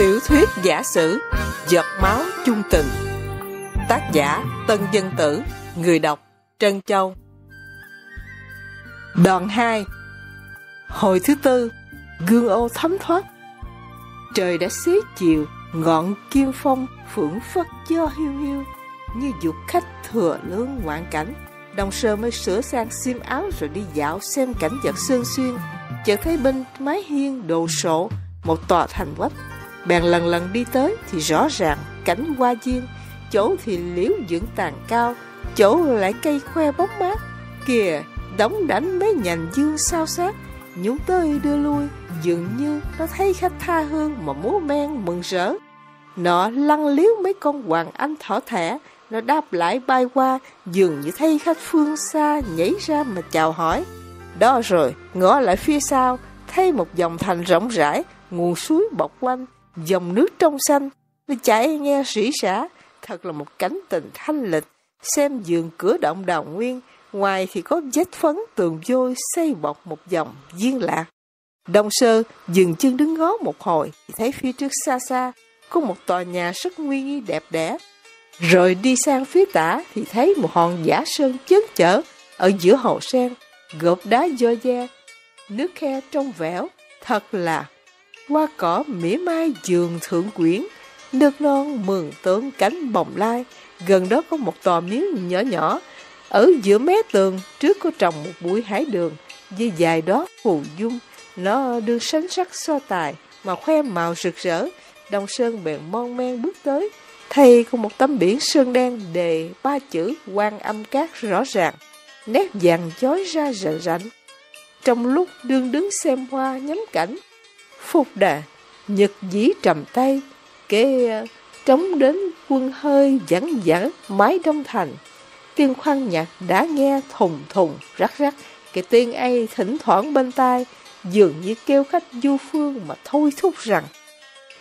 Tiểu thuyết giả sử, Giọt máu chung tình. Tác giả, Tân Dân Tử. Người đọc, Trân Châu. Đoạn 2 Hồi thứ tư, Gương ô thấm thoát. Trời đã xế chiều, Ngọn kim phong phưởng phất cho hiu hiu, Như dục khách thừa lương ngoạn cảnh. Đồng sơ mới sửa sang xiêm áo Rồi đi dạo xem cảnh vật sơn xuyên. Chợt thấy bên mái hiên đồ sộ, Một tòa thành quách Bèn lần lần đi tới thì rõ ràng cảnh hoa duyên, chỗ thì liễu dưỡng tàn cao, chỗ lại cây khoe bóng mát. Kìa, đóng đánh mấy nhành dương sao sát, nhúng tới đưa lui, dường như nó thấy khách tha hương mà múa men mừng rỡ. Nó lăn liếu mấy con hoàng anh thỏ thẻ, nó đáp lại bay qua, dường như thấy khách phương xa nhảy ra mà chào hỏi. Đó rồi, ngó lại phía sau, thấy một dòng thành rộng rãi, nguồn suối bọc quanh, dòng nước trong xanh, nó chảy nghe rỉ xả, thật là một cảnh tình thanh lịch, xem giường cửa động đào nguyên, ngoài thì có vết phấn tường vôi xây bọc một dòng viên lạc. Đông sơ dừng chân đứng ngó một hồi. Thì thấy phía trước xa xa có một tòa nhà rất nguy nghi đẹp đẽ. Rồi đi sang phía tả thì thấy một hòn giả sơn chớn chở ở giữa hồ sen, gộp đá do da, nước khe trong vẻo, thật là hoa cỏ mỉa mai giường thượng quyển, nước non mường tượng cánh bồng lai, gần đó có một tòa miếu nhỏ nhỏ, ở giữa mé tường trước có trồng một bụi hải đường, với dài đó phù dung, nó đương sánh sắc so tài mà khoe màu rực rỡ, đồng sơn bèn mon men bước tới, thay có một tấm biển sơn đen đề ba chữ quan âm cát rõ ràng, nét vàng chói ra rợn rảnh. Trong lúc đương đứng xem hoa nhắm cảnh, Phục đà, nhật dí trầm tay, kế ờ, trống đến quân hơi dẫn dẫn mái đông thành. Tiên khoan nhạc đã nghe thùng thùng rắc rắc, cái tiên ấy thỉnh thoảng bên tai, dường như kêu khách du phương mà thôi thúc rằng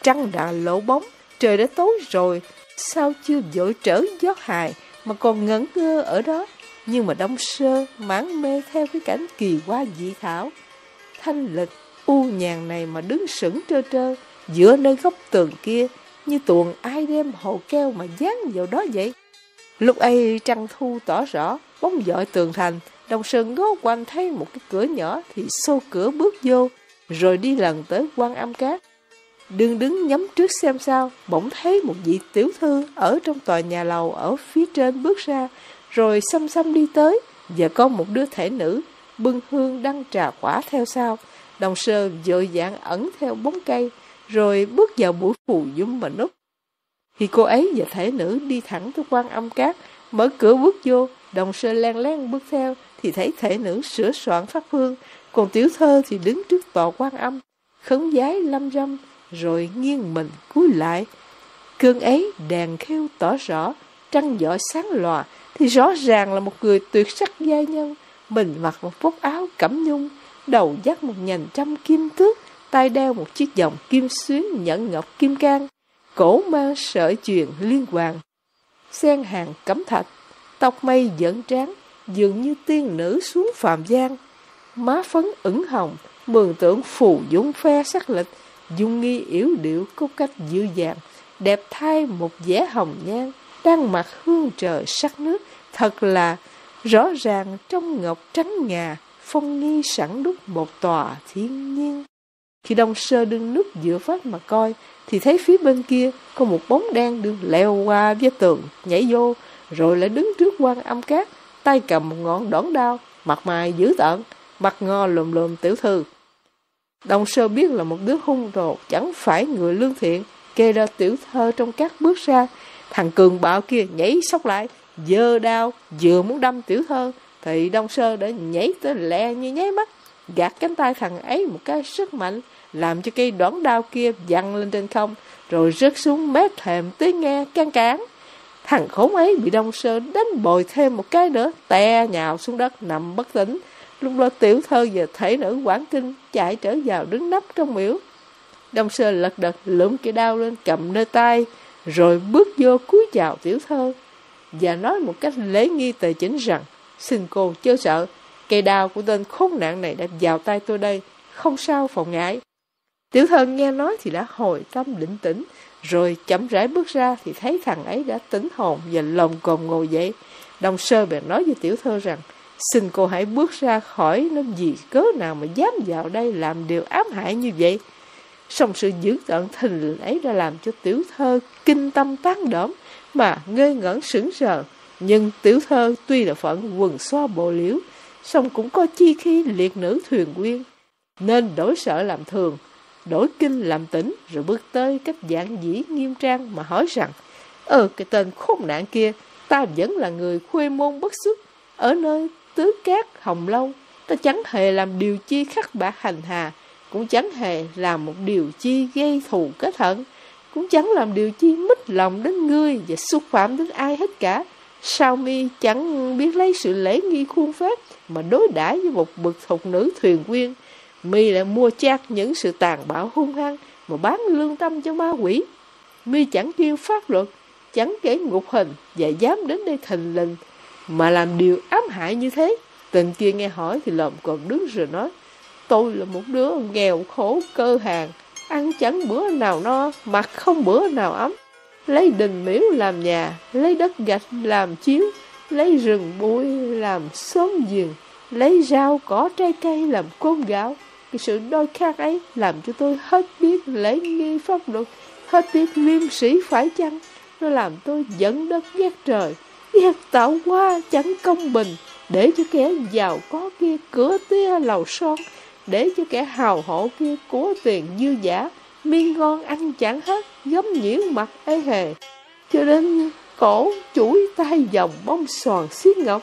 trăng đã lỗ bóng, trời đã tối rồi, sao chưa dội trở gió hài mà còn ngẩn ngơ ở đó. Nhưng mà đông sơ mãn mê theo cái cảnh kỳ hoa dị thảo. Thanh lịch u nhàn này mà đứng sững trơ trơ giữa nơi góc tường kia như tuồng ai đem hồ keo mà dán vào đó vậy. Lúc ấy trăng thu tỏ rõ, bóng dọi tường thành, đồng sơn ngó quanh thấy một cái cửa nhỏ thì xô cửa bước vô, rồi đi lần tới quan âm cát. Đương đứng nhắm trước xem sao, bỗng thấy một vị tiểu thư ở trong tòa nhà lầu ở phía trên bước ra, rồi xăm xăm đi tới, và có một đứa thể nữ, bưng hương đăng trà quả theo sau. Đồng sơ dội dạng ẩn theo bóng cây, rồi bước vào buổi phù dung mà núp. Khi cô ấy và thể nữ đi thẳng tới quan âm cát, mở cửa bước vô, đồng sơ len len bước theo, thì thấy thể nữ sửa soạn pháp hương, còn tiểu thơ thì đứng trước tòa quan âm, khấn giái lâm râm, rồi nghiêng mình cúi lại. Cơn ấy đèn khêu tỏ rõ, trăng giỏi sáng lòa, thì rõ ràng là một người tuyệt sắc giai nhân, mình mặc một phúc áo cẩm nhung, đầu dắt một nhành trăm kim tước, tay đeo một chiếc vòng kim xuyến nhẫn ngọc kim cang, cổ mang sợi chuyền liên hoàng. Xen hàng cẩm thạch, tóc mây dẫn tráng, dường như tiên nữ xuống phàm gian. Má phấn ửng hồng, mường tượng phù dũng phe sắc lịch, dung nghi yếu điệu có cách dịu dàng, đẹp thay một vẻ hồng nhan, đang mặc hương trời sắc nước, thật là rõ ràng trong ngọc trắng ngà, phong nghi sẵn đúc một tòa thiên nhiên. Khi đông sơ đương nước giữa vách mà coi, thì thấy phía bên kia có một bóng đen đương leo qua vách tường, nhảy vô, rồi lại đứng trước quan âm cát, tay cầm một ngọn đòn đao, mặt mày dữ tợn, mặt ngò lùm lùm tiểu thư. Đông sơ biết là một đứa hung đồ, chẳng phải người lương thiện, kê ra tiểu thơ trong các bước ra, thằng cường bạo kia nhảy sóc lại, dơ đao, vừa muốn đâm tiểu thơ, thì Đông Sơ đã nhảy tới lẹ như nháy mắt, gạt cánh tay thằng ấy một cái sức mạnh, làm cho cây đoán đao kia văng lên trên không, rồi rớt xuống mép thềm tiếng nghe can cán. Thằng khốn ấy bị Đông Sơ đánh bồi thêm một cái nữa, te nhào xuống đất nằm bất tỉnh. Lúc đó tiểu thơ và thể nữ quảng kinh chạy trở vào đứng nấp trong miễu. Đông Sơ lật đật lượm cái đao lên cầm nơi tay, rồi bước vô cúi chào tiểu thơ và nói một cách lễ nghi tề chính rằng Xin cô chớ sợ, cây đao của tên khốn nạn này đã vào tay tôi đây, không sao phòng ngại. Tiểu thần nghe nói thì đã hồi tâm định tĩnh, rồi chậm rãi bước ra thì thấy thằng ấy đã tính hồn và lồng cồn ngồi dậy. Đồng sơ bèn nói với tiểu thơ rằng, xin cô hãy bước ra khỏi nó gì cớ nào mà dám vào đây làm điều ám hại như vậy. Song sự dữ tợn thình ấy đã làm cho tiểu thơ kinh tâm tán đỡm mà ngây ngẩn sững sờ. Nhưng tiểu thơ tuy là phận quần xoa bộ liễu, song cũng có chi khí liệt nữ thuyền quyên, nên đổi sợ làm thường, đổi kinh làm tỉnh, rồi bước tới cách giảng dĩ nghiêm trang mà hỏi rằng, ờ cái tên khốn nạn kia, ta vẫn là người khuê môn bất xuất, ở nơi tứ cát hồng lâu, ta chẳng hề làm điều chi khắc bạc hành hà, cũng chẳng hề làm một điều chi gây thù kết hận, cũng chẳng làm điều chi mít lòng đến ngươi và xúc phạm đến ai hết cả. Sao mi chẳng biết lấy sự lễ nghi khuôn phép mà đối đãi với một bậc thục nữ thuyền quyên, mi lại mua chát những sự tàn bạo hung hăng mà bán lương tâm cho ma quỷ. mi chẳng kiêu pháp luật, chẳng kể ngục hình và dám đến đây thình lình mà làm điều ám hại như thế. Tình kia nghe hỏi thì lồm còn đứng rồi nói, tôi là một đứa nghèo khổ cơ hàng, ăn chẳng bữa nào no, mặc không bữa nào ấm. Lấy đình miếu làm nhà, lấy đất gạch làm chiếu, lấy rừng bụi làm xóm giường, lấy rau cỏ trái cây làm cơm gạo. Cái sự đôi khác ấy làm cho tôi hết biết lễ nghi pháp luật, hết biết liêm sĩ phải chăng. Nó làm tôi giận đất ghét trời, ghét tạo hoa chẳng công bình, để cho kẻ giàu có kia cửa tia lầu son, để cho kẻ hào hộ kia cố tiền dư giả, miên ngon ăn chẳng hết, gấm nhiễu mặt ê hề. Cho đến cổ chuỗi tay dòng bông xoàn xiết ngọc,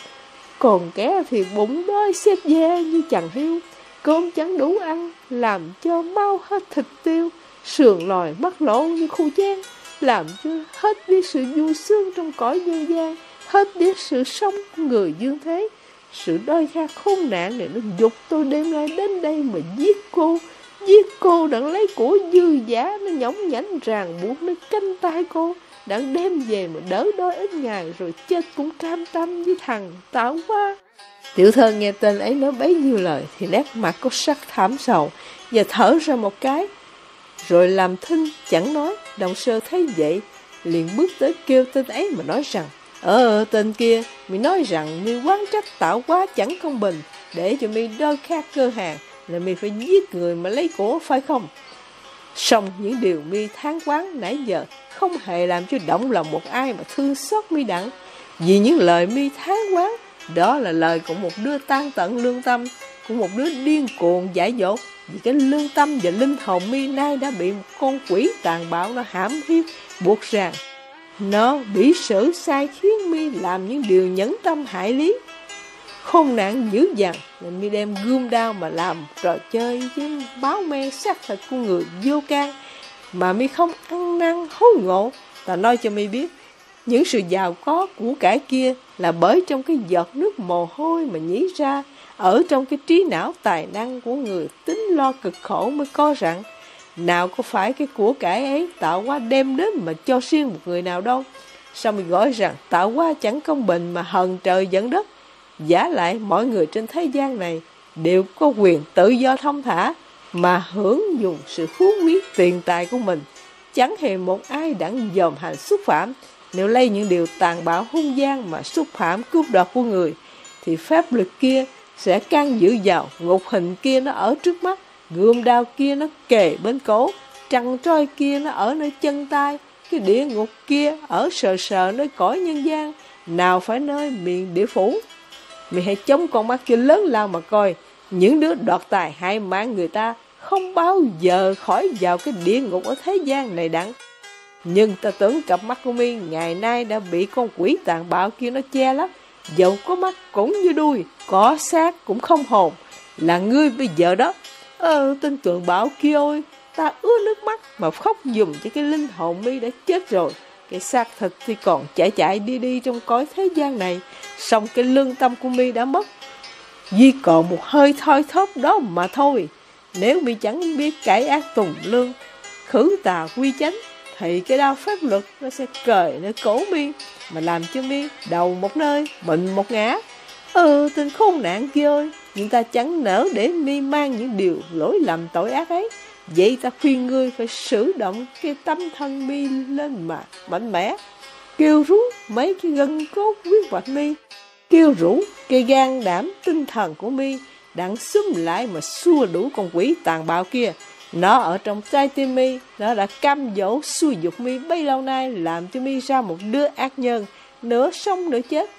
còn kẻ thì bụng đói xếp da như chẳng hiu, cơm chẳng đủ ăn, làm cho mau hết thịt tiêu, sườn lòi mắt lộ như khu gian, làm cho hết biết sự vui sướng trong cõi nhân gian, hết biết sự sống người dương thế. Sự đôi khát khốn nạn này nó dục tôi đêm nay đến đây mà giết cô, giết cô đặng lấy của dư giả nó nhõng nhảnh ràng buộc nó canh tay cô, đặng đem về mà đỡ đói ít ngày rồi chết cũng cam tâm với thằng tạo quá Tiểu thơ nghe tên ấy nói bấy nhiêu lời thì nét mặt có sắc thảm sầu và thở ra một cái. Rồi làm thinh chẳng nói, đồng sơ thấy vậy, liền bước tới kêu tên ấy mà nói rằng Ờ tên kia, mi nói rằng mi quán trách tạo quá chẳng công bình, để cho mi đôi khác cơ hàng, là mi phải giết người mà lấy của phải không? Xong những điều mi tháng quán nãy giờ không hề làm cho động lòng một ai mà thương xót mi đặng. Vì những lời mi tháng quán, đó là lời của một đứa tan tận lương tâm, của một đứa điên cuồng giải dột. Vì cái lương tâm và linh hồn mi nay đã bị một con quỷ tàn bạo nó hãm hiếp, buộc ràng nó bị xử sai khiến mi làm những điều nhẫn tâm hại lý. Khôn nạn dữ dằn nên mi đem gươm đao mà làm trò chơi với báo me xác thịt của người vô can mà mi không ăn năn hối ngộ. Ta nói cho mi biết, những sự giàu có của cải kia là bởi trong cái giọt nước mồ hôi mà nhí ra, ở trong cái trí não tài năng của người tính lo cực khổ mới có rằng nào có phải cái của cải ấy tạo hóa đem đến mà cho riêng một người nào đâu. Sao mình gọi rằng tạo hóa chẳng công bình mà hờn trời dẫn đất. Giả lại mọi người trên thế gian này đều có quyền tự do thông thả mà hưởng dùng sự phú quý tiền tài của mình. Chẳng hề một ai đặng dòm hành xúc phạm. Nếu lấy những điều tàn bạo hung gian mà xúc phạm cướp đoạt của người thì pháp lực kia sẽ can dự vào ngục hình kia nó ở trước mắt Gươm đao kia nó kề bên cổ, trăng trôi kia nó ở nơi chân tay, cái địa ngục kia ở sờ sờ nơi cõi nhân gian, nào phải nơi miền địa phủ. Mày hãy chống con mắt cho lớn lao mà coi, những đứa đoạt tài hai mạng người ta không bao giờ khỏi vào cái địa ngục ở thế gian này đặng. Nhưng ta tưởng cặp mắt của mi ngày nay đã bị con quỷ tàn bạo kia nó che lắm. Dẫu có mắt cũng như đuôi, có xác cũng không hồn. Là ngươi bây giờ đó Ờ, tên tượng bảo kia ơi, ta ướt nước mắt mà khóc dùm cho cái linh hồn mi đã chết rồi. Cái xác thịt thì còn chạy chạy đi đi trong cõi thế gian này, xong cái lương tâm của mi đã mất. Duy còn một hơi thoi thóp đó mà thôi. Nếu mi chẳng biết cải ác tùng lương, khử tà quy chánh, thì cái đau pháp luật nó sẽ cởi nơi cổ mi, mà làm cho mi đầu một nơi, bệnh một ngã. Ừ, tình khôn nạn kia ơi, nhưng ta chẳng nỡ để mi mang những điều lỗi lầm tội ác ấy. Vậy ta khuyên ngươi phải sử động cái tâm thân mi lên mà mạnh mẽ Kêu rú mấy cái gân cốt quyết hoạch mi Kêu rũ cái gan đảm tinh thần của mi đang xúm lại mà xua đủ con quỷ tàn bạo kia. Nó ở trong trái tim mi, Nó đã cam dỗ xui dục mi bấy lâu nay, Làm cho mi ra một đứa ác nhân, Nửa sống nửa chết.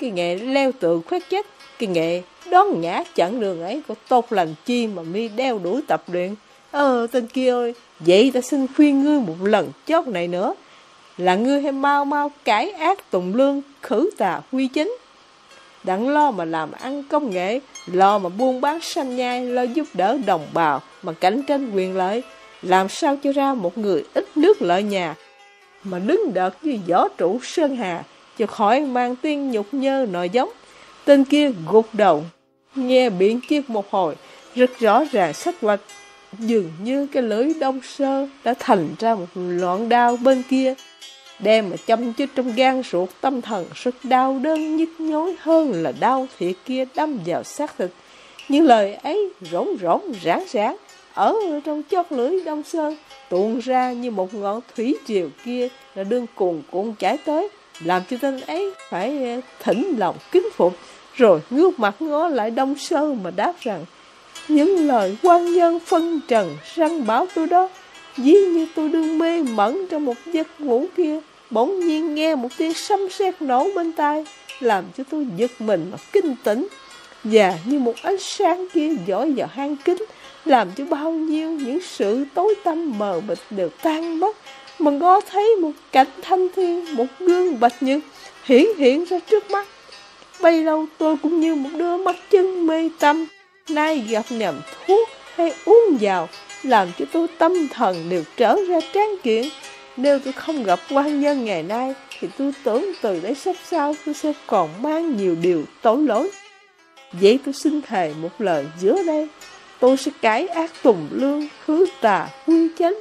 Cái nghệ leo tường khoét chết, Cái nghệ đón ngã chặn đường ấy Có tốt lành chi mà mi đeo đuổi tập luyện. Ờ tên kia ơi, Vậy ta xin khuyên ngươi một lần chót này nữa. Là ngươi hay mau mau cải ác tùng lương, Khử tà huy chính. Đặng lo mà làm ăn công nghệ, Lo mà buôn bán sanh nhai, Lo giúp đỡ đồng bào Mà cạnh tranh quyền lợi. Làm sao cho ra một người ít nước lợi nhà Mà đứng đợt như gió trụ Sơn Hà, Cho khỏi mang tiên nhục nhơ nòi giống. Tên kia gục đầu, Nghe biển chiếc một hồi, Rất rõ ràng sách hoạch. Dường như cái lưỡi đông sơ Đã thành ra một loạn đao bên kia. Đem mà chăm chích trong gan ruột tâm thần Rất đau đơn nhức nhối hơn là đau thiệt kia đâm vào xác thịt. Những lời ấy rỗng rỗng ráng ráng, Ở trong chót lưỡi đông sơn Tuôn ra như một ngọn thủy triều kia Là đương cuồn cuộn chảy tới Làm cho tên ấy phải ờ, thỉnh lòng kính phục. Rồi ngước mặt ngó lại đông sơn mà đáp rằng những lời quan nhân phân trần răng bảo tôi đó Dí như tôi đương mê mẩn trong một giấc ngủ kia Bỗng nhiên nghe một tiếng sấm sét nổ bên tai Làm cho tôi giật mình và kinh tỉnh Và như một ánh sáng kia dõi vào hang kính Làm cho bao nhiêu những sự tối tăm mờ mịt đều tan mất. Mà ngó thấy một cảnh thanh thiên Một gương bạch nhật hiển hiện ra trước mắt. Bây lâu tôi cũng như một đứa mắt chân mê tâm nay gặp nhầm thuốc hay uống vào, làm cho tôi tâm thần đều trở ra tráng kiện. Nếu tôi không gặp quan nhân ngày nay, thì tôi tưởng từ đấy sắp sau tôi sẽ còn mang nhiều điều tối lỗi. Vậy tôi xin thề một lời giữa đây, tôi sẽ cái ác tùng lương, khứ tà, huy chánh.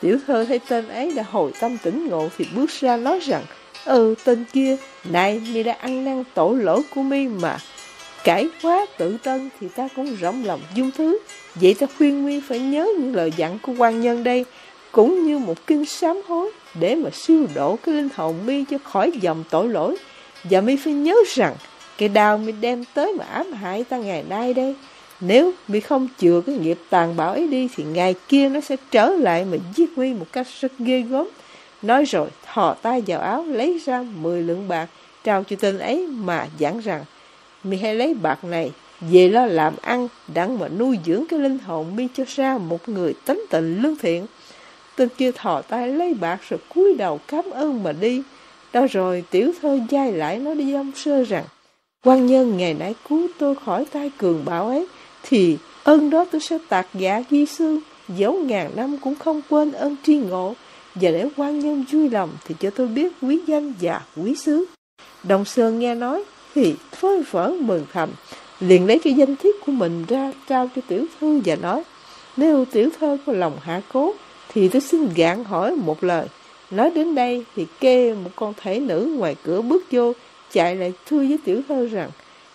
Tiểu thơ thấy tên ấy đã hồi tâm tỉnh ngộ thì bước ra nói rằng, Ừ, tên kia, này mi đã ăn năn tổ lỗi của mi mà, Cải quá tự tân thì ta cũng rộng lòng dung thứ. Vậy ta khuyên mi phải nhớ những lời dặn của quan nhân đây, cũng như một kinh sám hối, để mà siêu độ cái linh hồn mi cho khỏi dòng tội lỗi. Và mi phải nhớ rằng, cái đau mi đem tới mà ám hại ta ngày nay đây. Nếu mi không chừa cái nghiệp tàn bạo ấy đi, thì ngày kia nó sẽ trở lại mà giết mi một cách rất ghê gớm. Nói rồi, thò tay vào áo, lấy ra 10 lượng bạc, trao cho tên ấy mà giảng rằng, mi hãy lấy bạc này về lo làm ăn đặng mà nuôi dưỡng cái linh hồn mi cho ra một người tánh tình lương thiện tên kia thò tay lấy bạc rồi cúi đầu cảm ơn mà đi. Đó rồi, tiểu thơ dai lại nó đi ông sơ rằng, quan nhân ngày nãy cứu tôi khỏi tay cường bạo ấy, thì ơn đó tôi sẽ tạc giả ghi xương, dấu ngàn năm cũng không quên ơn tri ngộ. Và để quan nhân vui lòng thì cho tôi biết quý danh và quý xứ. Đồng sơn nghe nói thì phơi phở mừng thầm, liền lấy cái danh thiếp của mình ra trao cho tiểu thư và nói, nếu tiểu thơ có lòng hạ cố thì tôi xin gạn hỏi một lời. Nói đến đây thì kê một con thể nữ ngoài cửa bước vô chạy lại thưa với tiểu thơ rằng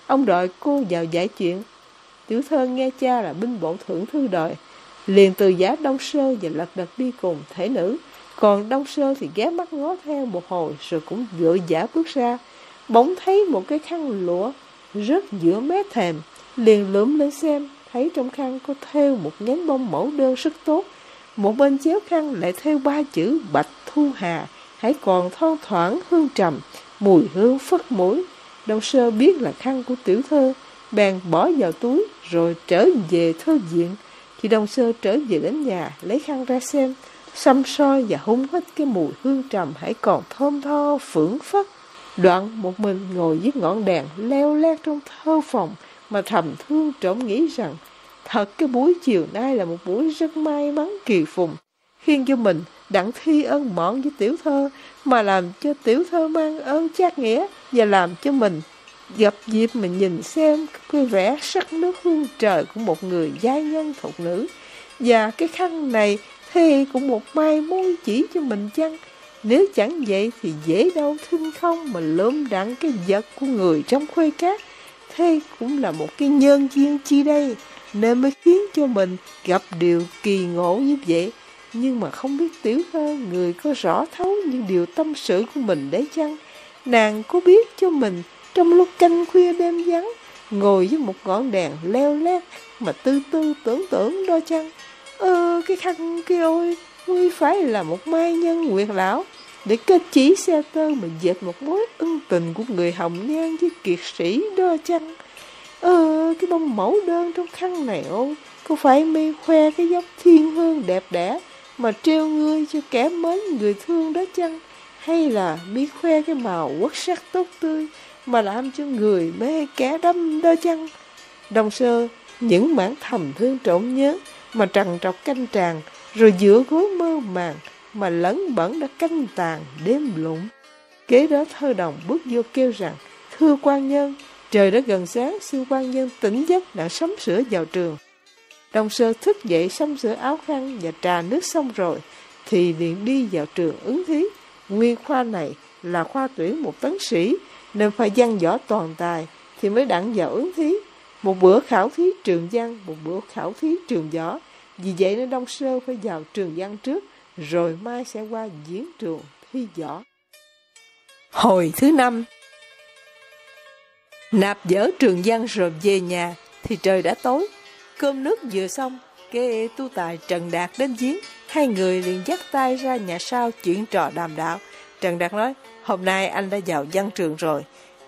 ông đợi cô vào giải chuyện. Tiểu thơ nghe cha là binh bộ thưởng thư đợi liền từ giá đông sơ và lật đật đi cùng thể nữ. Còn đông sơ thì ghé mắt ngó theo một hồi rồi cũng dựa giả bước ra. Bỗng thấy một cái khăn lụa rớt giữa mé thềm, liền lượm lên xem, thấy trong khăn có thêu một nhánh bông mẫu đơn rất tốt. Một bên chéo khăn lại thêu ba chữ Bạch Thu Hà, hãy còn thoang thoảng hương trầm, mùi hương phất mũi. Đông sơ biết là khăn của tiểu thơ, bèn bỏ vào túi rồi trở về thơ diện. Khi đông sơ trở về đến nhà, lấy khăn ra xem, xăm soi và hung hết cái mùi hương trầm hãy còn thơm tho, phưởng phất. Đoạn một mình ngồi dưới ngọn đèn leo lét trong thơ phòng mà thầm thương trộm nghĩ rằng thật cái buổi chiều nay là một buổi rất may mắn kỳ phùng khiến cho mình đặng thi ân mọn với tiểu thơ mà làm cho tiểu thơ mang ơn chát nghĩa và làm cho mình gặp dịp mình nhìn xem cái vẻ sắc nước hương trời của một người giai nhân thục nữ. Và cái khăn này thì cũng một mai môi chỉ cho mình chăng? Nếu chẳng vậy thì dễ đâu thinh không mà lốm đặng cái vật của người trong khuê cát. thế cũng là một cái nhân duyên chi đây, nên mới khiến cho mình gặp điều kỳ ngộ như vậy. Nhưng mà không biết tiểu thơ người có rõ thấu những điều tâm sự của mình đấy chăng? Nàng có biết cho mình trong lúc canh khuya đêm vắng, ngồi với một ngọn đèn leo lét mà tư tư tưởng tưởng đó chăng? Ơ, cái khăn kia ôi, ngươi phải là một mai nhân nguyệt lão, để kết chỉ xe tơ mà dệt một mối ân tình của người hồng nhan với kiệt sĩ đó chăng? Ờ, cái bông mẫu đơn trong khăn này có phải mi khoe cái dốc thiên hương đẹp đẽ mà treo ngươi cho kẻ mến người thương đó chăng? Hay là mi khoe cái màu quốc sắc tốt tươi mà làm cho người mê kẻ đâm đó chăng? Đồng sơ, những mảng thầm thương trộm nhớ mà trằn trọc canh tràn, rồi giữa gối mơ màng mà lẫn bẩn đã canh tàn đêm lụng. Kế đó thơ đồng bước vô kêu rằng, thưa quan nhân, trời đã gần sáng, sư quan nhân tỉnh giấc đã sắm sửa vào trường. Đồng sơ thức dậy sắm sửa áo khăn và trà nước xong rồi, thì liền đi vào trường ứng thí. Nguyên khoa này là khoa tuyển một tấn sĩ, nên phải văn võ toàn tài, thì mới đặng vào ứng thí. Một bữa khảo thí trường văn, một bữa khảo thí trường võ. Vì vậy nên Đông Sơ phải vào trường văn trước, rồi mai sẽ qua diễn trường thi võ. Hồi thứ năm Nạp dở trường văn rồi về nhà, thì trời đã tối. Cơm nước vừa xong, kế tu tài Trần Đạt đến giếng, hai người liền dắt tay ra nhà sau chuyện trò đàm đạo. Trần Đạt nói, hôm nay anh đã vào văn trường rồi,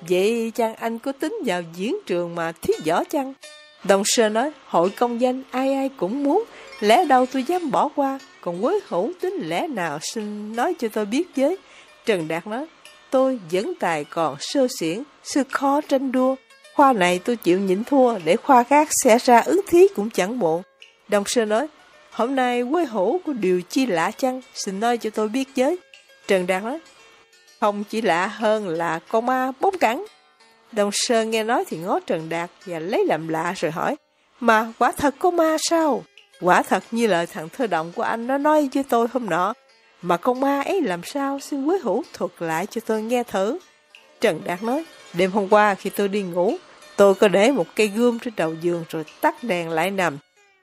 vậy chăng anh có tính vào diễn trường mà thiết võ chăng? Đồng sơ nói, hội công danh ai ai cũng muốn, lẽ đâu tôi dám bỏ qua, còn quế hữu tính lẽ nào xin nói cho tôi biết với. Trần Đạt nói, tôi vẫn tài còn sơ xiển, sư khó tranh đua. Khoa này tôi chịu nhịn thua, để khoa khác sẽ ra ứng thí cũng chẳng muộn. Đồng sơ nói, hôm nay quê hữu có điều chi lạ chăng, xin nói cho tôi biết với. Trần Đạt nói, không chỉ lạ hơn là con ma bóng cẳng. Đồng Sơn nghe nói thì ngó Trần Đạt và lấy làm lạ rồi hỏi, mà quả thật có ma sao? Quả thật như lời thằng thơ động của anh nó nói với tôi hôm nọ, mà con ma ấy làm sao xin quý hữu thuật lại cho tôi nghe thử. Trần Đạt nói, đêm hôm qua khi tôi đi ngủ, tôi có để một cây gươm trên đầu giường rồi tắt đèn lại nằm,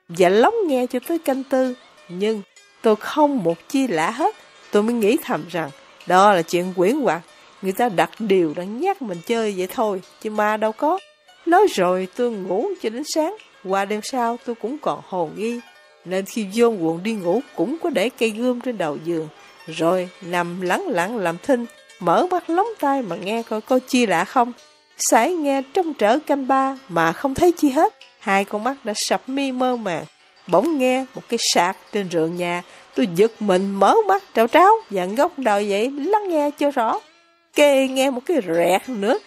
và lóng nghe cho tới canh tư. Nhưng tôi không một chi lạ hết, tôi mới nghĩ thầm rằng đó là chuyện quyển hoặc, người ta đặt điều đang nhắc mình chơi vậy thôi, chứ ma đâu có. Nói rồi tôi ngủ cho đến sáng, qua đêm sau tôi cũng còn hồn nghi, nên khi vô quần đi ngủ cũng có để cây gươm trên đầu giường, rồi nằm lắng lặng làm thinh, mở mắt lóng tai mà nghe coi có chi lạ không. Sải nghe trong trở canh ba mà không thấy chi hết, hai con mắt đã sập mi mơ màng. Bỗng nghe một cái sạc trên rượng nhà, tôi giật mình mở mắt trào tráo và ngóc đầu dậy lắng nghe cho rõ. Kê nghe một cái rẹt nữa,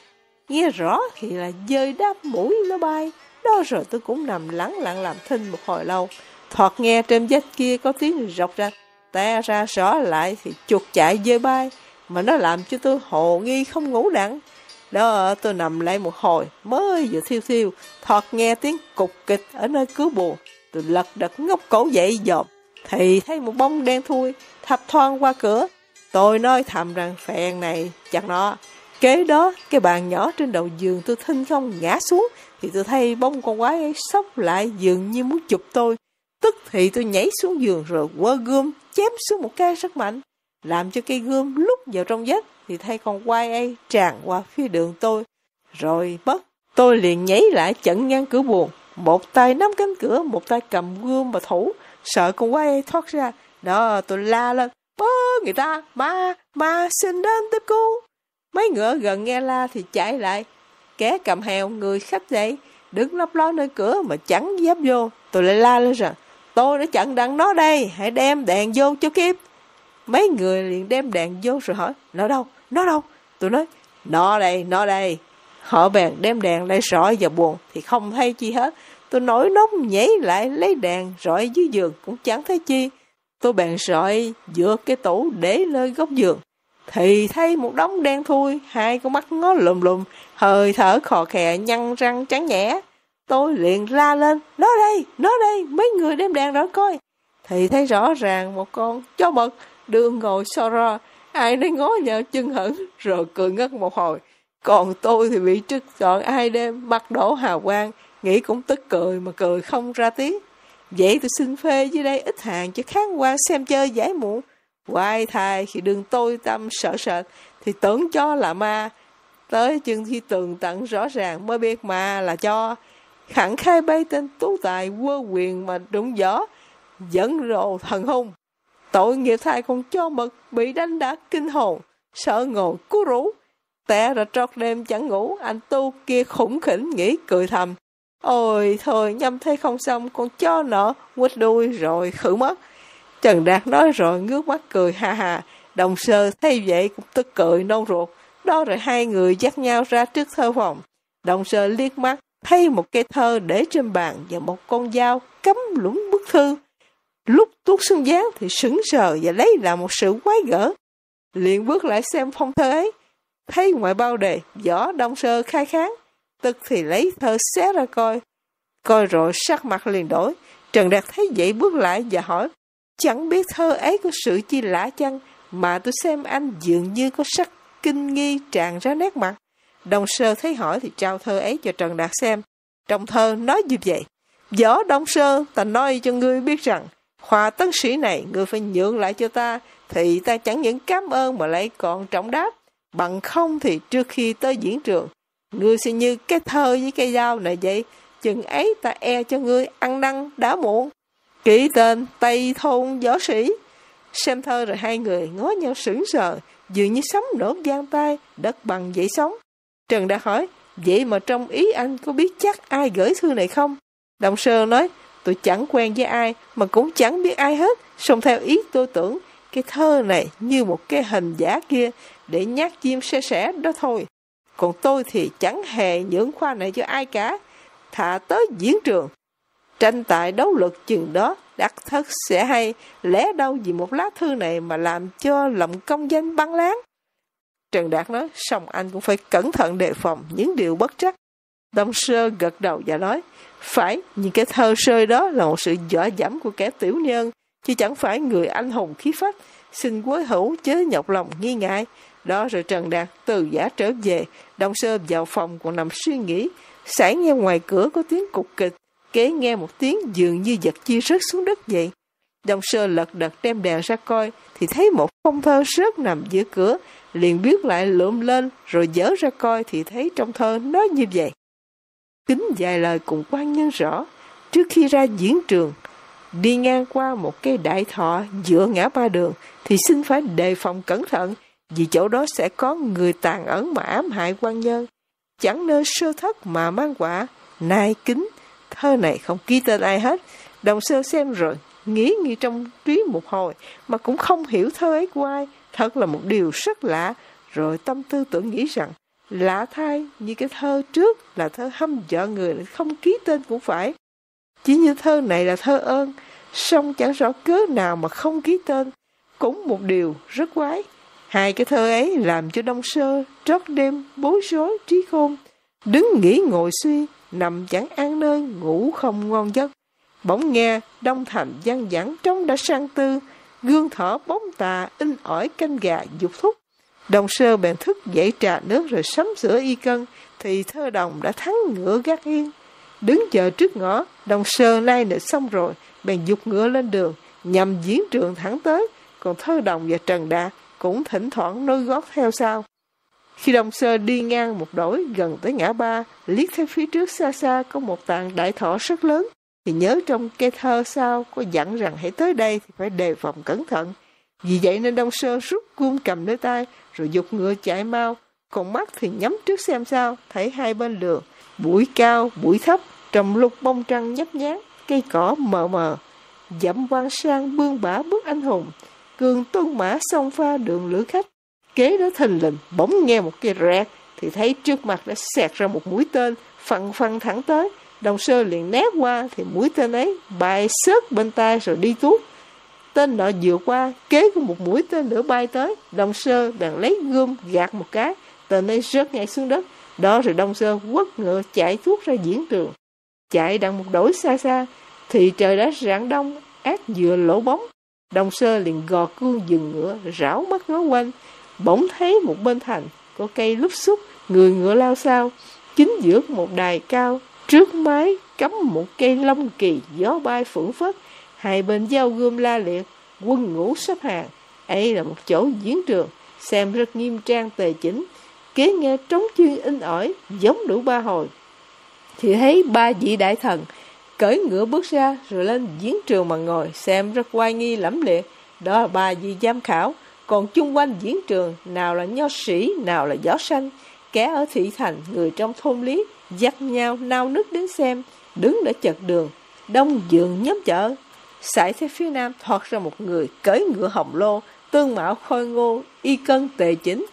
nghe rõ thì là dơi đáp mũi nó bay. Đó rồi tôi cũng nằm lắng lặng làm thinh một hồi lâu. Thoạt nghe trên vách kia có tiếng rọc ra, té ra rõ lại thì chuột chạy dơ bay, mà nó làm cho tôi hồ nghi không ngủ đặng. Đó tôi nằm lại một hồi, mới vừa thiêu thiêu, thoạt nghe tiếng cục kịch ở nơi cứu buồn. Tôi lật đật ngốc cổ dậy dòm, thì thấy một bóng đen thui, thập thoang qua cửa. Tôi nói thầm rằng phèn này, chặt nó. Kế đó, cái bàn nhỏ trên đầu giường tôi thinh không ngã xuống, thì tôi thấy bóng con quái ấy sốc lại dường như muốn chụp tôi. Tức thì tôi nhảy xuống giường rồi quơ gươm, chém xuống một cái rất mạnh. Làm cho cây gươm lúc vào trong vách thì thay con quay ấy tràn qua phía đường tôi. Rồi bất tôi liền nhảy lại chặn ngang cửa buồn. Một tay nắm cánh cửa, một tay cầm gươm và thủ, sợ con quay ấy thoát ra. Đó, tôi la lên, bơ người ta, ma, ma xin đến tiếp cứu. Mấy ngựa gần nghe la thì chạy lại, kẻ cầm heo, người khách dậy, đứng lấp ló nơi cửa mà chẳng dám vô. Tôi lại la lên rằng, tôi đã chặn đằng nó đây, hãy đem đèn vô cho kịp. Mấy người liền đem đèn vô rồi hỏi, nó đâu, nó đâu? Tôi nói, nó đây, nó đây. Họ bèn đem đèn lại rọi vào buồn thì không thấy chi hết. Tôi nổi nóng nhảy lại lấy đèn rọi dưới giường cũng chẳng thấy chi. Tôi bèn rọi giữa cái tủ để nơi góc giường. Thì thấy một đống đen thui, hai con mắt ngó lùm lùm, hơi thở khò khè nhăn răng trắng nhẽ. Tôi liền la lên, nó đây, nó đây, mấy người đem đèn ra coi. Thì thấy rõ ràng một con chó mực đường ngồi so ro, ai nấy ngó nhau chân hững, rồi cười ngất một hồi. Còn tôi thì bị trức chọn ai đêm, mặt đổ hào quang, nghĩ cũng tức cười mà cười không ra tiếng. Vậy tôi xin phê dưới đây ít hàng cho khán quan xem chơi giải muộn. Quay thai khi đừng tôi tâm sợ sệt thì tưởng cho là ma. Tới chừng khi tường tận rõ ràng mới biết ma là cho. Khẳng khai bay tên tú tài quơ quyền mà đụng gió, dẫn rồ thần hung. Tội nghiệp thai con cho mực bị đánh đá kinh hồn, sợ ngồi cú rú. tẻ ra trót đêm chẳng ngủ, anh tu kia khủng khỉnh nghĩ cười thầm. Ôi thôi nhâm thấy không xong con cho nợ quýt đuôi rồi khử mất. Trần Đạt nói rồi ngước mắt cười ha ha. Đồng sơ thấy vậy cũng tức cười nôn ruột. Đó rồi hai người dắt nhau ra trước thơ phòng. Đồng sơ liếc mắt thấy một cây thơ để trên bàn và một con dao cắm lũng bức thư. Lúc tuốt xuân giáng thì sững sờ và lấy là một sự quái gở. liền bước lại xem phong thơ ấy. Thấy ngoài bao đề, võ đông sơ khai kháng. Tức thì lấy thơ xé ra coi. Coi rồi sắc mặt liền đổi. Trần Đạt thấy vậy bước lại và hỏi. Chẳng biết thơ ấy có sự chi lạ chăng, mà tôi xem anh dường như có sắc kinh nghi tràn ra nét mặt. Đồng sơ thấy hỏi thì trao thơ ấy cho Trần Đạt xem. Trong thơ nói như vậy. Võ Đông Sơ, ta nói cho ngươi biết rằng, hòa tân sĩ này ngươi phải nhượng lại cho ta, thì ta chẳng những cảm ơn mà lại còn trọng đáp. Bằng không thì trước khi tới diễn trường, ngươi sẽ như cái thơ với cây dao này vậy, chừng ấy ta e cho ngươi ăn năn đã muộn. Kỹ tên Tây Thôn Võ Sĩ. Xem thơ rồi hai người ngó nhau sững sờ, dường như sấm nổ gian tay, đất bằng dậy sóng. Trần đã hỏi, vậy mà trong ý anh có biết chắc ai gửi thư này không? Đồng sơ nói, tôi chẳng quen với ai, mà cũng chẳng biết ai hết. Xong theo ý tôi tưởng, cái thơ này như một cái hình giả kia để nhát chim xe sẻ đó thôi. Còn tôi thì chẳng hề những khoa này cho ai cả. Thả tới diễn trường. Tranh tài đấu lực chừng đó, đặc thất sẽ hay, lẽ đâu vì một lá thư này mà làm cho lòng công danh băng láng. Trần Đạt nói, song anh cũng phải cẩn thận đề phòng những điều bất trắc. Đông Sơ gật đầu và nói, phải, nhưng cái thơ sơi đó là một sự dở dẫm của kẻ tiểu nhân, chứ chẳng phải người anh hùng khí phách, xin quối hữu chớ nhọc lòng nghi ngại. Đó rồi Trần Đạt từ giả trở về, Đông Sơ vào phòng còn nằm suy nghĩ, sáng nghe ngoài cửa có tiếng cục kịch, kế nghe một tiếng dường như vật chia rớt xuống đất vậy. Đông Sơ lật đật đem đèn ra coi, thì thấy một phong thơ rớt nằm giữa cửa, liền biết lại lượm lên, rồi dở ra coi thì thấy trong thơ nói như vậy. Kính vài lời cùng quan nhân rõ, trước khi ra diễn trường, đi ngang qua một cây đại thọ giữa ngã ba đường, thì xin phải đề phòng cẩn thận, vì chỗ đó sẽ có người tàn ẩn mà ám hại quan nhân. Chẳng nơi sơ thất mà mang quả, nai kính, thơ này không ký tên ai hết. Đồng sơ xem rồi, nghĩ nghĩ trong trí một hồi, mà cũng không hiểu thơ ấy của ai. Thật là một điều rất lạ, rồi tâm tư tưởng nghĩ rằng, lạ thay như cái thơ trước là thơ hâm vợ người không ký tên cũng phải. Chỉ như thơ này là thơ ơn, song chẳng rõ cớ nào mà không ký tên. Cũng một điều rất quái. Hai cái thơ ấy làm cho Đông Sơ trót đêm bối rối trí khôn. Đứng nghĩ ngồi suy, nằm chẳng an nơi, ngủ không ngon giấc. Bỗng nghe Đông Thành gian giảng trống đã sang tư, gương thở bóng tà in ỏi canh gà dục thúc. Đồng sơ bèn thức dậy trà nước rồi sắm sửa y cân, thì thơ đồng đã thắng ngựa gác yên. Đứng chờ trước ngõ, đồng sơ nay nịch xong rồi, bèn dục ngựa lên đường, nhằm diễn trường thẳng tới, còn thơ đồng và Trần Đạt cũng thỉnh thoảng nối gót theo sau. Khi đồng sơ đi ngang một đổi gần tới ngã ba, liếc thấy phía trước xa xa có một tàn đại thọ rất lớn, thì nhớ trong cái thơ sau có dặn rằng hãy tới đây thì phải đề phòng cẩn thận. Vì vậy nên Đông sơn rút cung cầm nơi tay, rồi dục ngựa chạy mau, còn mắt thì nhắm trước xem sao, thấy hai bên đường, bụi cao, bụi thấp, trầm lục bông trăng nhấp nhán, cây cỏ mờ mờ. Dẫm quan sang bương bả bước anh hùng, cường tuân mã song pha đường lữ khách. Kế đó thình lình, bỗng nghe một cây rẹt, thì thấy trước mặt đã xẹt ra một mũi tên, phăng phăng thẳng tới. Đồng sơ liền né qua, thì mũi tên ấy bay sớt bên tay rồi đi tuốt. Tên nọ vừa qua, kế của một mũi tên nữa bay tới. Đồng sơ bèn lấy gươm gạt một cái, tên ấy rớt ngay xuống đất. Đó rồi Đông Sơ quất ngựa chạy thuốc ra diễn trường. Chạy đằng một đổi xa xa, thì trời đã rạng đông, ác dừa lỗ bóng. Đông Sơ liền gò cương dừng ngựa, rảo mắt ngó quanh. Bỗng thấy một bên thành, có cây lúc xúc, người ngựa lao sao, chính giữa một đài cao, trước mái cắm một cây long kỳ gió bay phượng phất, hai bên giao gươm la liệt, quân ngũ sắp hàng. ấy là một chỗ diễn trường, xem rất nghiêm trang tề chỉnh, kế nghe trống chuyên in ỏi, giống đủ ba hồi. Thì thấy ba vị đại thần, cởi ngựa bước ra rồi lên diễn trường mà ngồi, xem rất oai nghi lẫm liệt. Đó là ba vị giám khảo, còn chung quanh diễn trường, nào là nho sĩ, nào là gió xanh, kẻ ở thị thành, người trong thôn lý, dắt nhau nao nức đến xem, đứng để chật đường, đông dường nhóm chợ. Sải theo phía nam thoát ra một người cởi ngựa hồng lô, tương mạo khôi ngô, y cân tề chính,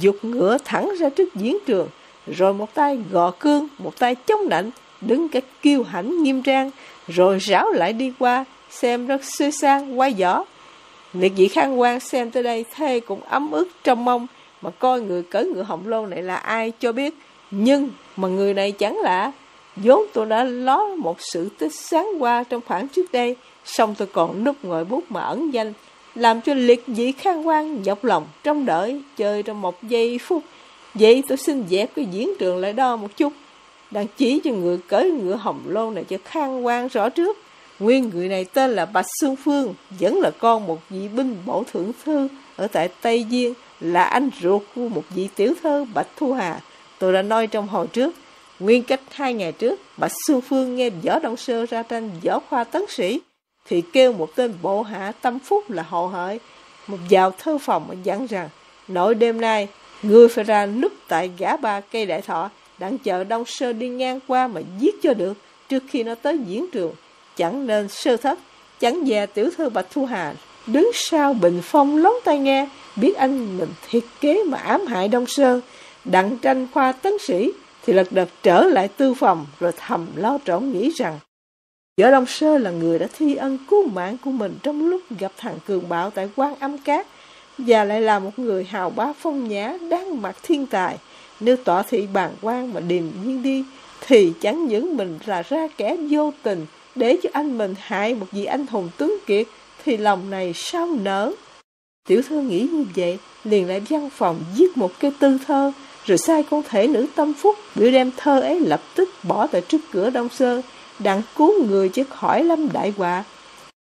dục ngựa thẳng ra trước diễn trường, rồi một tay gò cương, một tay chống nạnh, đứng cách kiêu hãnh nghiêm trang, rồi ráo lại đi qua, xem rất xưa sang, quay giỏ. Liệt dị khang quan xem tới đây thê cũng ấm ức trong mông mà coi người cởi ngựa hồng lô này là ai cho biết. Nhưng mà người này chẳng lạ, vốn tôi đã ló một sự tích sáng qua trong khoảng trước đây, xong tôi còn núp ngồi bút mà ẩn danh, làm cho liệt vị khang quan dọc lòng trong đợi chơi trong một giây phút. Vậy tôi xin dẹp cái diễn trường lại đo một chút, đang chỉ cho người cởi ngựa hồng lô này cho khang quan rõ trước. Nguyên người này tên là Bạch Xuân Phương, vẫn là con một vị binh bổ thượng thư ở tại Tây Diên, là anh ruột của một vị tiểu thơ Bạch Thu Hà. Tôi đã nói trong hồi trước, nguyên cách hai ngày trước, Bạch Xuân Phương nghe Võ Đông Sơ ra tranh Võ Khoa Tấn Sĩ, thì kêu một tên bộ hạ tâm phúc là hộ hợi, một vào thơ phòng mà dặn rằng, nội đêm nay, ngươi phải ra núp tại gã ba cây đại thọ, đang chờ Đông Sơ đi ngang qua mà giết cho được trước khi nó tới diễn trường chẳng nên sơ thất, chẳng dè tiểu thư Bạch Thu Hà, đứng sau bình phong lóng tai nghe, biết anh mình thiết kế mà ám hại Đông Sơn, đặng tranh khoa tấn sĩ, thì lật đật trở lại tư phòng rồi thầm lo trộn nghĩ rằng vợ Đông Sơ là người đã thi ân cứu mạng của mình trong lúc gặp thằng Cường Bạo tại quan âm cát và lại là một người hào bá phong nhã đáng mặt thiên tài. Nếu tỏ thị bàn quan mà điềm nhiên đi thì chẳng những mình là ra kẻ vô tình để cho anh mình hại một vị anh hùng tướng kiệt, thì lòng này sao nở? Tiểu thư nghĩ như vậy, liền lại văn phòng viết một cái tư thơ, rồi sai con thể nữ tâm phúc, biểu đem thơ ấy lập tức bỏ tại trước cửa Đông Sơ, đặng cứu người chứ khỏi lâm đại họa.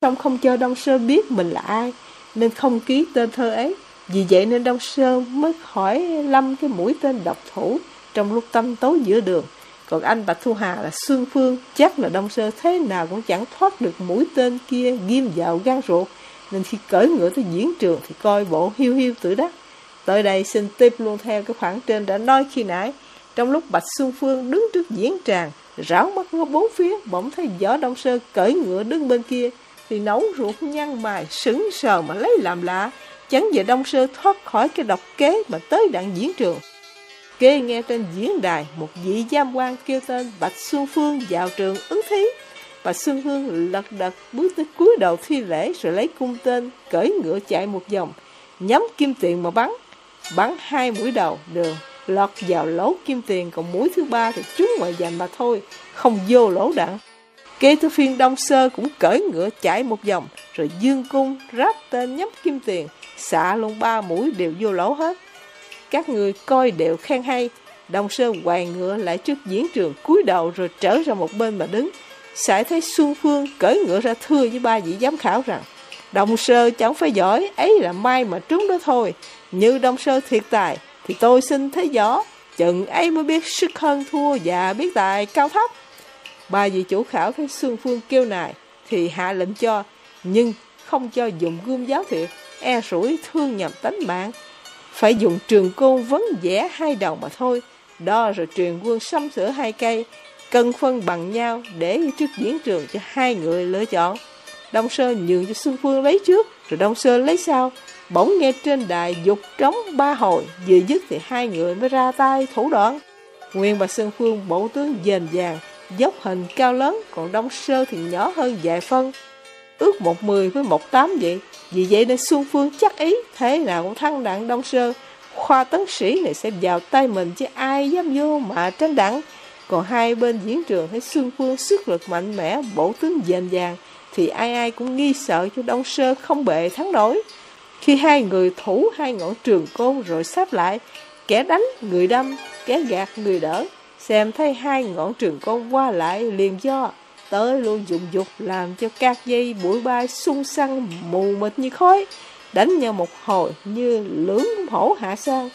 Xong không cho Đông Sơ biết mình là ai, nên không ký tên thơ ấy. Vì vậy nên Đông Sơ mới khỏi lâm cái mũi tên độc thủ trong lúc tâm tối giữa đường. Còn anh Bạch Thu Hà là Xuân Phương, chắc là Đông Sơ thế nào cũng chẳng thoát được mũi tên kia ghim vào gan ruột. Nên khi cởi ngựa tới diễn trường thì coi bộ hiu hiu tử đắc. Tới đây xin tiếp luôn theo cái khoảng trên đã nói khi nãy. Trong lúc Bạch Xuân Phương đứng trước diễn tràng, ráo mắt ngó bốn phía, bỗng thấy võ Đông Sơ cởi ngựa đứng bên kia, thì nấu ruột nhăn mài, sững sờ mà lấy làm lạ. chắn về Đông Sơ thoát khỏi cái độc kế mà tới đặng diễn trường. Kê nghe trên diễn đài một vị giam quan kêu tên Bạch Xuân Phương vào trường ứng thí bà Xuân hương lật đật bước tới cuối đầu thi lễ rồi lấy cung tên, cởi ngựa chạy một vòng, nhắm kim tiền mà bắn. Bắn hai mũi đầu đường, lọt vào lỗ kim tiền, còn mũi thứ ba thì trúng ngoài dành mà thôi, không vô lỗ đạn. Kế thứ phiên Đông Sơ cũng cởi ngựa chạy một vòng, rồi dương cung, ráp tên nhắm kim tiền, xạ luôn ba mũi đều vô lỗ hết. Các người coi đều khen hay. Đông Sơ hoàng ngựa lại trước diễn trường cúi đầu rồi trở ra một bên mà đứng. Sải thấy Xuân Phương cởi ngựa ra thưa với ba vị giám khảo rằng đồng Sơ chẳng phải giỏi, ấy là may mà trúng đó thôi. Như đồng Sơ thiệt tài, thì tôi xin thấy gió Chừng ấy mới biết sức hơn thua và biết tài cao thấp. Ba vị chủ khảo thấy Xuân Phương kêu nài, thì hạ lệnh cho, nhưng không cho dùng gươm giáo thiệt, e rủi thương nhầm tánh mạng phải dùng trường côn vấn vẽ hai đầu mà thôi. Đo rồi truyền quân xăm sửa hai cây, cân phân bằng nhau để trước diễn trường cho hai người lựa chọn. Đông Sơn nhường cho Xuân Phương lấy trước, rồi Đông Sơn lấy sau. Bỗng nghe trên đài dục trống ba hồi, vừa dứt thì hai người mới ra tay thủ đoạn. Nguyên và Xuân Phương bộ tướng dền dàng, dốc hình cao lớn, còn Đông Sơ thì nhỏ hơn vài phân. Ước một mười với một tám vậy. Vì vậy nên Xuân Phương chắc ý, thế nào cũng thăng đặng Đông Sơ. Khoa tấn sĩ này sẽ vào tay mình chứ ai dám vô mà tranh đặng. Còn hai bên diễn trường thấy Xuân Phương sức lực mạnh mẽ, bổ tướng dền dàng, thì ai ai cũng nghi sợ cho Đông Sơ không bệ thắng nổi. Khi hai người thủ hai ngọn trường côn rồi sắp lại, kẻ đánh người đâm kẻ gạt người đỡ xem thấy hai ngọn trường côn qua lại liền do tới luôn dùng dục làm cho các dây bụi bay sung săn mù mịt như khói đánh nhau một hồi như lưỡng hổ hạ sang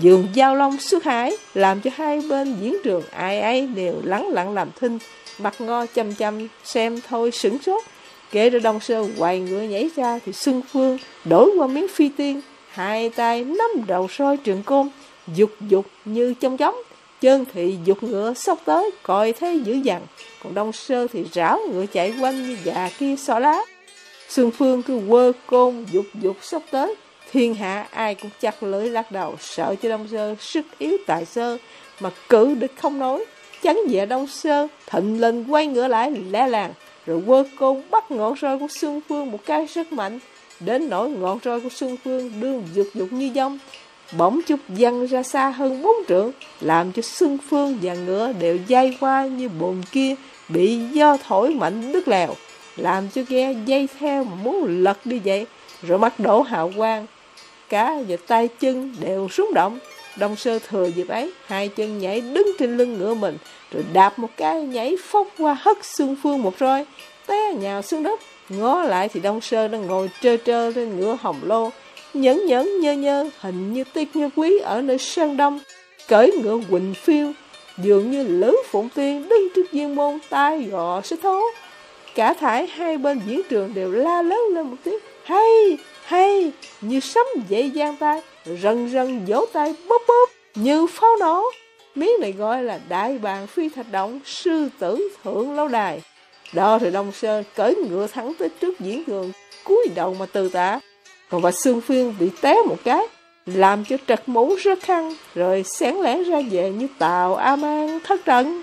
dường giao long xuất hải làm cho hai bên diễn trường ai ấy đều lắng lặng làm thinh, mặt ngo chăm chăm xem thôi sửng sốt. Kể ra đông sơ quay ngựa nhảy ra thì xưng phương đổi qua miếng phi tiên, hai tay nắm đầu soi trường côn, dục dục như trong chóng chân thị dục ngựa sóc tới, coi thế dữ dằn. Còn đông sơ thì rảo ngựa chạy quanh như già kia xỏ lá. Xuân phương cứ quơ côn dục dục sóc tới thiên hạ ai cũng chặt lưỡi lắc đầu sợ cho đông sơ sức yếu tài sơ mà cử địch không nói chắn về đông sơ thịnh lên quay ngựa lại lẽ làng. Rồi quơ côn bắt ngọn roi của xuân phương một cái rất mạnh. Đến nỗi ngọn roi của xuân phương đương dục dục như dông. Bỗng chút văng ra xa hơn bốn trượng, làm cho Xuân Phương và ngựa đều dây qua như bồn kia bị do thổi mạnh đứt lèo, làm cho ghe dây theo mà muốn lật đi vậy, rồi mắt đổ hào quang cả và tay chân đều rung động, Đông Sơ thừa dịp ấy, hai chân nhảy đứng trên lưng ngựa mình, rồi đạp một cái nhảy phóc qua hất xương Phương một roi, té nhào xuống đất. Ngó lại thì Đông Sơ đang ngồi trơ trơ trên ngựa hồng lô, nhẫn nhẫn nhơ nhơ hình như tiết như quý ở nơi sơn đông. Cởi ngựa quỳnh phiêu dường như lữ phụng tiên đứng trước viên môn tai gò sứ thố cả thải hai bên diễn trường đều la lớn lên một tiếng hay hay như sấm dậy giang tay rần rần vỗ tay bóp bóp. Như pháo nổ miếng này gọi là đại bàng phi thạch động sư tử thượng lâu đài. Đó thì đông sơn cởi ngựa thẳng tới trước diễn đường cúi đầu mà từ tạ còn bà Sương Phiên bị té một cái, làm cho trật mũ rất khăn, rồi sáng lẻ ra về như tàu a man thất trận.